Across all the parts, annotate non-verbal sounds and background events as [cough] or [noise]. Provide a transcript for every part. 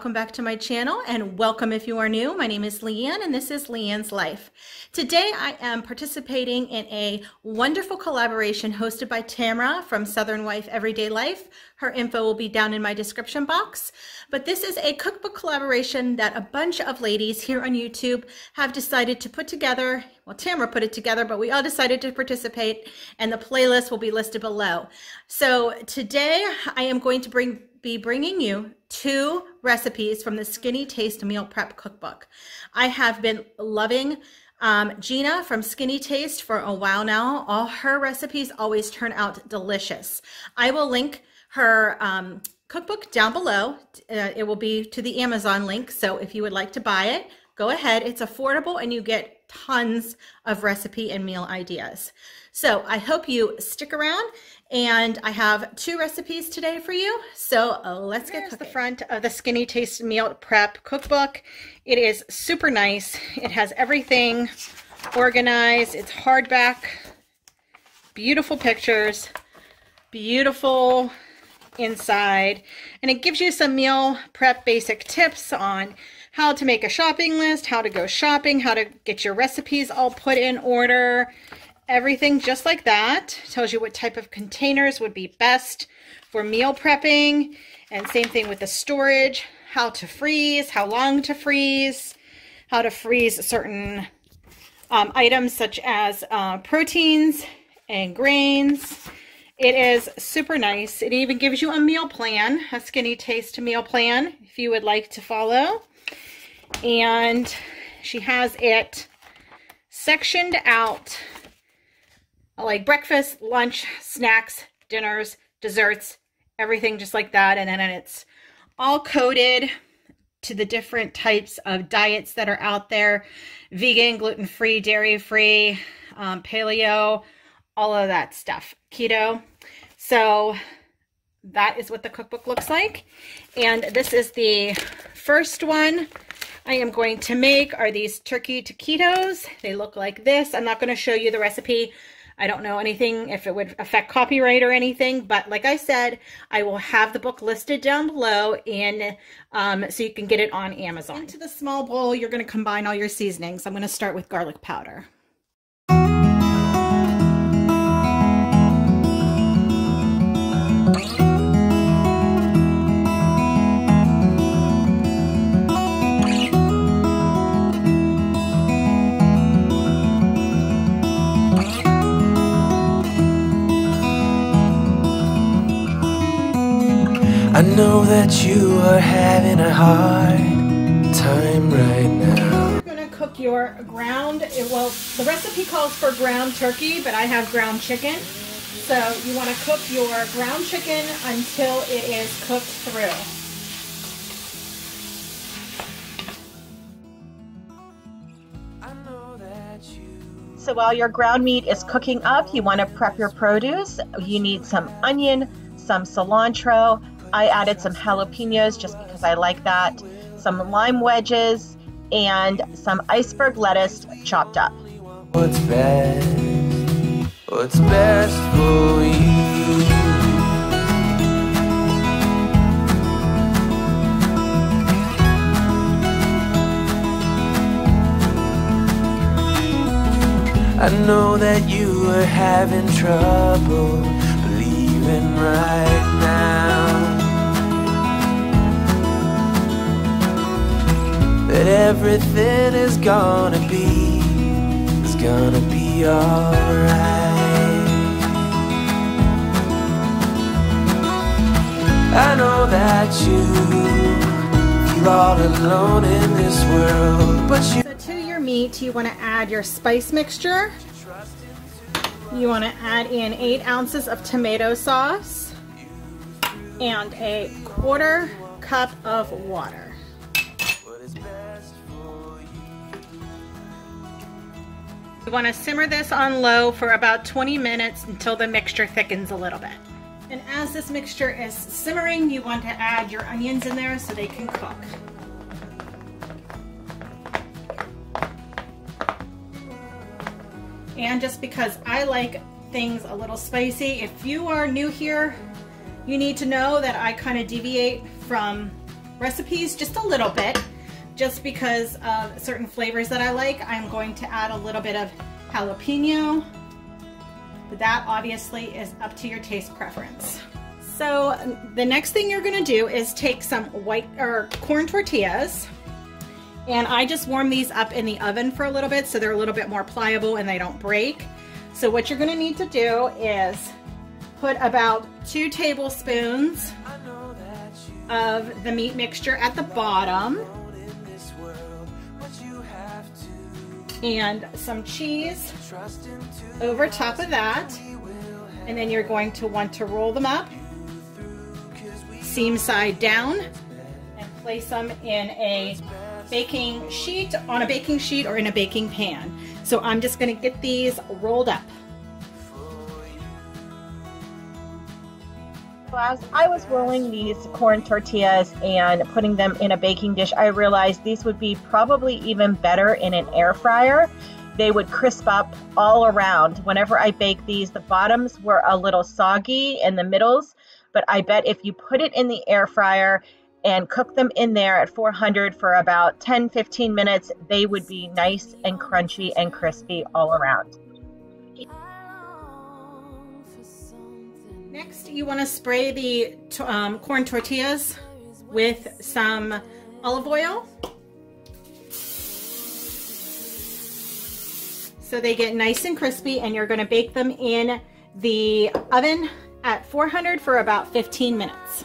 Welcome back to my channel and welcome if you are new. My name is Leanne and this is Leanne's Life. Today I am participating in a wonderful collaboration hosted by Tamara from Southern Wife Everyday Life. Her info will be down in my description box. But this is a cookbook collaboration that a bunch of ladies here on YouTube have decided to put together. Well, Tamara put it together, but we all decided to participate and the playlist will be listed below. So today I am going to bring be bringing you two recipes from the Skinnytaste Meal Prep Cookbook. I have been loving um, Gina from Skinnytaste for a while now. All her recipes always turn out delicious. I will link her um, cookbook down below. Uh, it will be to the Amazon link. So if you would like to buy it, go ahead. It's affordable and you get tons of recipe and meal ideas. So I hope you stick around and I have two recipes today for you. So uh, let's get to the front of the Skinnytaste Meal Prep Cookbook. It is super nice. It has everything organized. It's hardback, beautiful pictures, beautiful inside, and it gives you some meal prep basic tips on how to make a shopping list, how to go shopping, how to get your recipes all put in order, everything just like that. Tells you what type of containers would be best for meal prepping. And same thing with the storage, how to freeze, how long to freeze, how to freeze certain um, items such as uh, proteins and grains. It is super nice. It even gives you a meal plan, a Skinnytaste meal plan, if you would like to follow. And she has it sectioned out like breakfast, lunch, snacks, dinners, desserts, everything just like that. And then it's all coded to the different types of diets that are out there. Vegan, gluten-free, dairy-free, um, paleo, all of that stuff. Keto. So that is what the cookbook looks like. And this is the first one I am going to make are these turkey taquitos. They look like this. I'm not going to show you the recipe I don't know anything if it would affect copyright or anything, but like I said, I will have the book listed down below in um, so you can get it on Amazon. Into the small bowl, you're going to combine all your seasonings. I'm going to start with garlic powder. Know that you are having a hard time right now. You're gonna cook your ground, well, the recipe calls for ground turkey, but I have ground chicken. So you wanna cook your ground chicken until it is cooked through. So while your ground meat is cooking up, you want to prep your produce. You need some onion, some cilantro, I added some jalapenos just because I like that, some lime wedges, and some iceberg lettuce chopped up. What's best? What's best for you? I know that you are having trouble believing right now. That everything is gonna be, is gonna be alright. I know that you feel all alone in this world, but you. So to your meat, you want to add your spice mixture. You want to add in eight ounces of tomato sauce and a quarter cup of water. You want to simmer this on low for about 20 minutes until the mixture thickens a little bit. And as this mixture is simmering, you want to add your onions in there so they can cook. And just because I like things a little spicy, if you are new here, you need to know that I kind of deviate from recipes just a little bit, just because of certain flavors that I like. I'm going to add a little bit of jalapeno. But that obviously is up to your taste preference. So the next thing you're gonna do is take some white or corn tortillas and I just warm these up in the oven for a little bit so they're a little bit more pliable and they don't break. So what you're gonna need to do is put about two tablespoons of the meat mixture at the bottom and some cheese over top of that. And then you're going to want to roll them up, seam side down, and place them in a baking sheet, on a baking sheet or in a baking pan. So I'm just gonna get these rolled up. As I was rolling these corn tortillas and putting them in a baking dish, I realized these would be probably even better in an air fryer. They would crisp up all around. Whenever I bake these, the bottoms were a little soggy and the middles, but I bet if you put it in the air fryer and cook them in there at 400 for about 10 15 minutes, they would be nice and crunchy and crispy all around. Next, you want to spray the um, corn tortillas with some olive oil. So they get nice and crispy and you're going to bake them in the oven at 400 for about 15 minutes.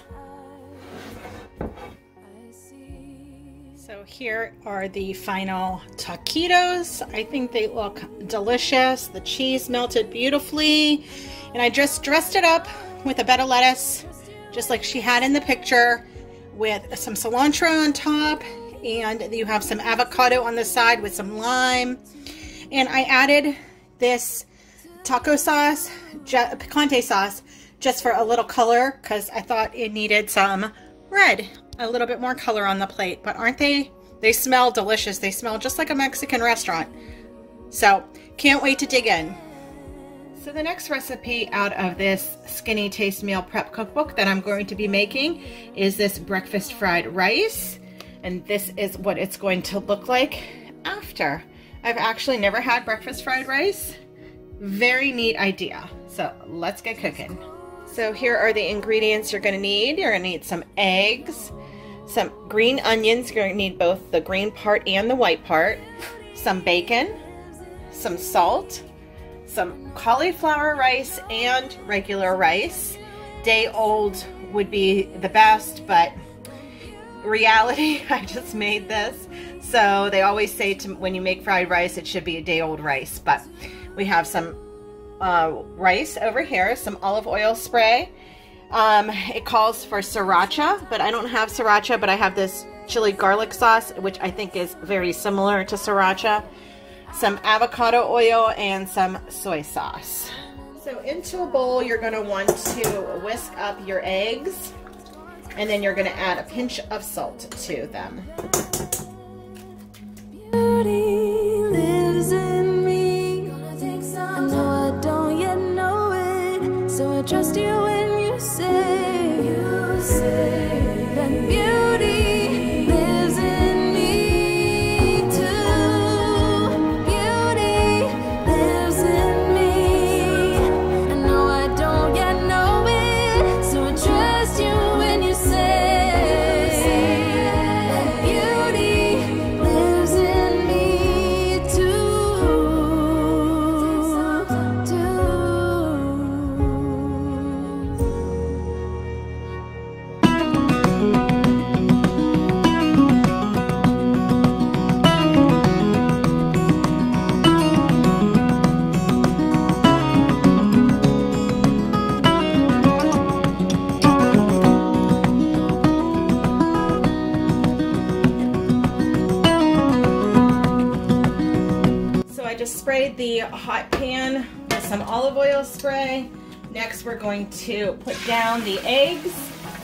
So here are the final taquitos. I think they look delicious. The cheese melted beautifully. And I just dressed it up with a bed of lettuce, just like she had in the picture, with some cilantro on top. And you have some avocado on the side with some lime. And I added this taco sauce, picante sauce, just for a little color because I thought it needed some red, a little bit more color on the plate. But aren't they? They smell delicious. They smell just like a Mexican restaurant. So can't wait to dig in. So the next recipe out of this Skinnytaste Meal Prep Cookbook that I'm going to be making is this breakfast fried rice. And this is what it's going to look like after. I've actually never had breakfast fried rice. Very neat idea. So let's get cooking. So here are the ingredients you're gonna need. You're gonna need some eggs, some green onions. You're gonna need both the green part and the white part, some bacon, some salt, some cauliflower rice and regular rice. Day old would be the best, but reality, [laughs] I just made this. So they always say to when you make fried rice, it should be a day old rice. But we have some uh, rice over here, some olive oil spray. Um, it calls for sriracha, but I don't have sriracha, but I have this chili garlic sauce, which I think is very similar to sriracha some avocado oil, and some soy sauce. So into a bowl, you're gonna want to whisk up your eggs, and then you're gonna add a pinch of salt to them. Sprayed the hot pan with some olive oil spray. Next, we're going to put down the eggs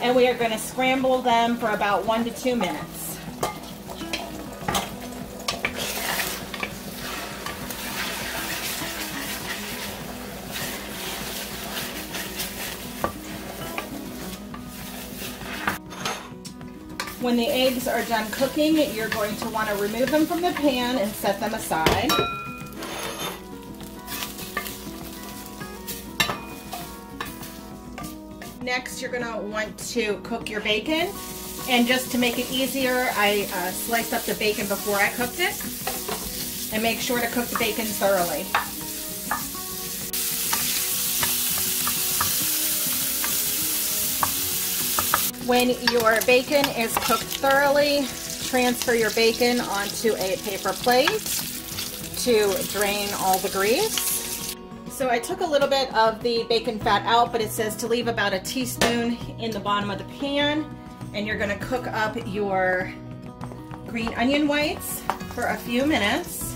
and we are going to scramble them for about one to two minutes. When the eggs are done cooking, you're going to want to remove them from the pan and set them aside. Next, you're gonna want to cook your bacon. And just to make it easier, I uh, sliced up the bacon before I cooked it. And make sure to cook the bacon thoroughly. When your bacon is cooked thoroughly, transfer your bacon onto a paper plate to drain all the grease. So I took a little bit of the bacon fat out, but it says to leave about a teaspoon in the bottom of the pan. And you're gonna cook up your green onion whites for a few minutes.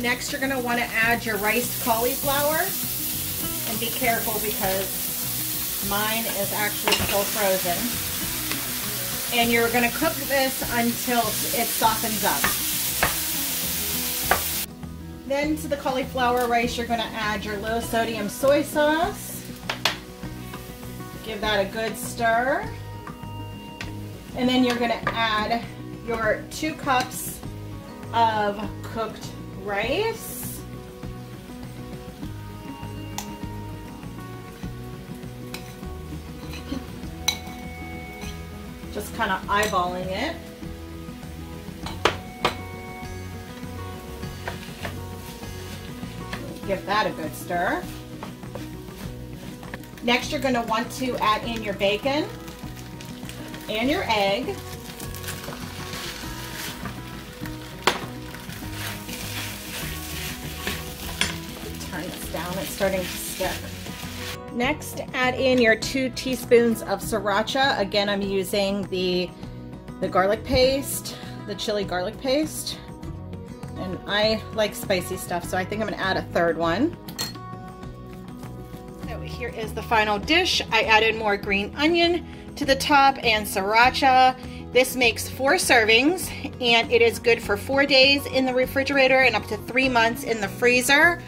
Next, you're gonna wanna add your riced cauliflower. And be careful because mine is actually still frozen. And you're gonna cook this until it softens up. Then to the cauliflower rice, you're gonna add your low sodium soy sauce. Give that a good stir. And then you're gonna add your two cups of cooked rice. Just kind of eyeballing it. Give that a good stir. Next, you're going to want to add in your bacon and your egg. Turn this down. It's starting to stick. Next, add in your two teaspoons of sriracha. Again, I'm using the, the garlic paste, the chili garlic paste. And I like spicy stuff, so I think I'm gonna add a third one. So here is the final dish. I added more green onion to the top and sriracha. This makes four servings and it is good for four days in the refrigerator and up to three months in the freezer.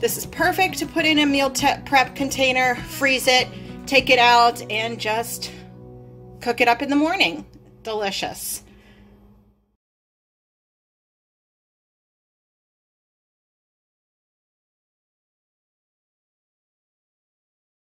This is perfect to put in a meal prep container, freeze it, take it out, and just cook it up in the morning. Delicious.